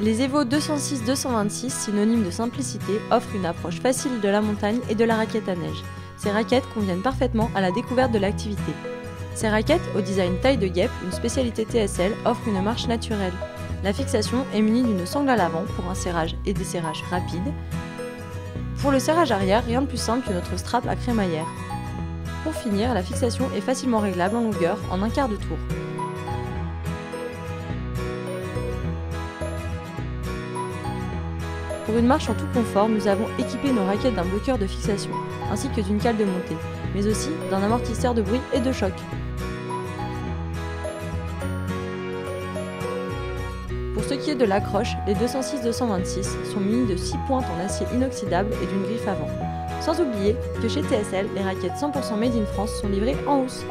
Les Evo 206-226, synonymes de simplicité, offrent une approche facile de la montagne et de la raquette à neige. Ces raquettes conviennent parfaitement à la découverte de l'activité. Ces raquettes, au design taille de guêpe, une spécialité TSL, offrent une marche naturelle. La fixation est munie d'une sangle à l'avant pour un serrage et des serrages rapides. Pour le serrage arrière, rien de plus simple que notre strap à crémaillère. Pour finir, la fixation est facilement réglable en longueur en un quart de tour. Pour une marche en tout confort, nous avons équipé nos raquettes d'un bloqueur de fixation, ainsi que d'une cale de montée, mais aussi d'un amortisseur de bruit et de choc. Pour ce qui est de l'accroche, les 206-226 sont munis de 6 pointes en acier inoxydable et d'une griffe avant. Sans oublier que chez TSL, les raquettes 100% made in France sont livrées en housse.